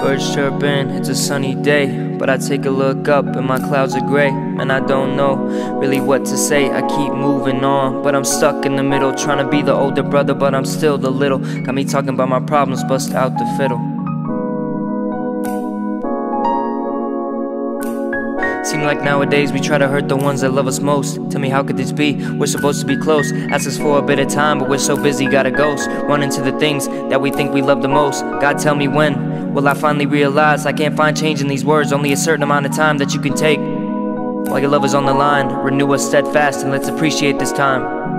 Birds chirping, it's a sunny day. But I take a look up and my clouds are gray. And I don't know really what to say. I keep moving on, but I'm stuck in the middle. Trying to be the older brother, but I'm still the little. Got me talking about my problems, bust out the fiddle. Seem like nowadays we try to hurt the ones that love us most. Tell me, how could this be? We're supposed to be close. Ask us for a bit of time, but we're so busy, gotta ghost. Run into the things that we think we love the most. God, tell me when will I finally realize I can't find change in these words? Only a certain amount of time that you can take. While your love is on the line, renew us steadfast and let's appreciate this time.